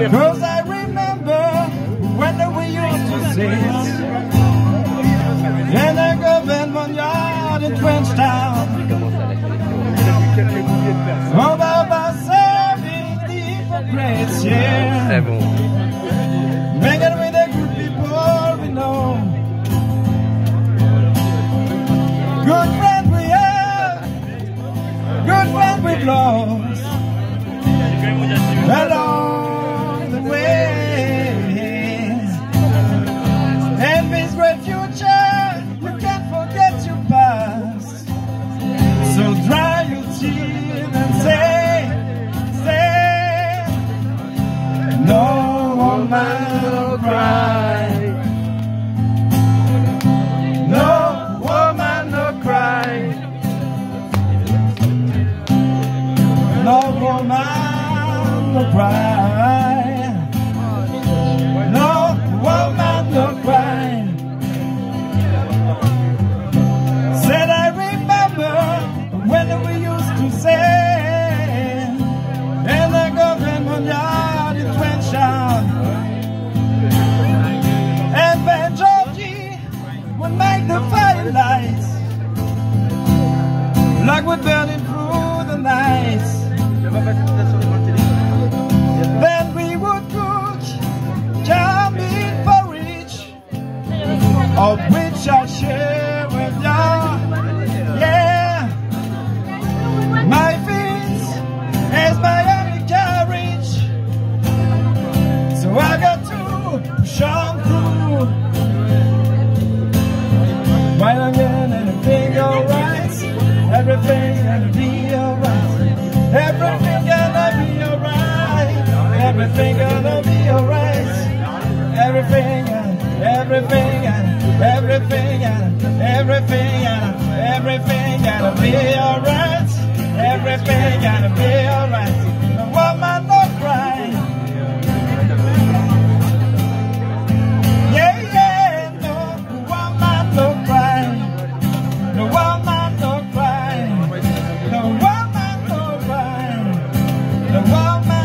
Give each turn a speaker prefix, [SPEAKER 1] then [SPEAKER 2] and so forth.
[SPEAKER 1] Because I remember when we used to sing. And I go one yard in Trenchtown. About myself in the hypocrites, yeah. Making with the good people we know. Good friends we have, good friends we've lost. Hello the way. And this great future, you can't forget your past. So dry your tears and say, say, no woman will cry. No woman no cry. No woman no cry. Of which I share with ya. Yeah, my feet is my only carriage, so I got to push through. While I'm getting everything alright, everything gonna be alright, everything gonna be alright, everything gonna be alright, everything, everything, everything, everything, gotta, everything gonna everything gotta be alright, everything gotta be alright. No woman no cry. Yeah, yeah, no woman no cry. No woman no cry. No woman no cry. No woman